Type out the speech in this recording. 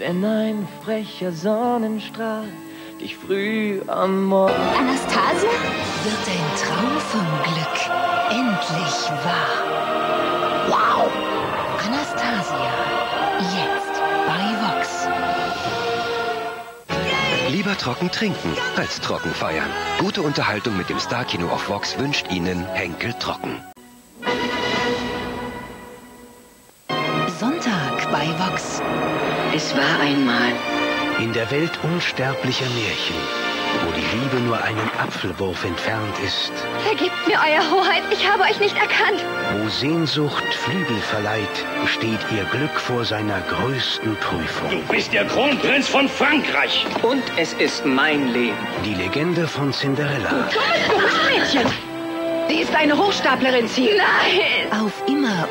wenn ein frecher Sonnenstrahl dich früh am Morgen. Anastasia? Wird dein Traum vom Glück endlich wahr? Wow! Anastasia. Jetzt bei Vox. Lieber trocken trinken als trocken feiern. Gute Unterhaltung mit dem Starkino auf Vox wünscht Ihnen Henkel Trocken. Sonntag bei Vox. Es war einmal In der Welt unsterblicher Märchen, wo die Liebe nur einen Apfelwurf entfernt ist, Vergebt mir, Euer Hoheit, ich habe euch nicht erkannt. wo Sehnsucht Flügel verleiht, steht ihr Glück vor seiner größten Prüfung. Du bist der Kronprinz von Frankreich. Und es ist mein Leben. Die Legende von Cinderella. Sie ist eine Hochstaplerin, Sie. Nein! Auf immer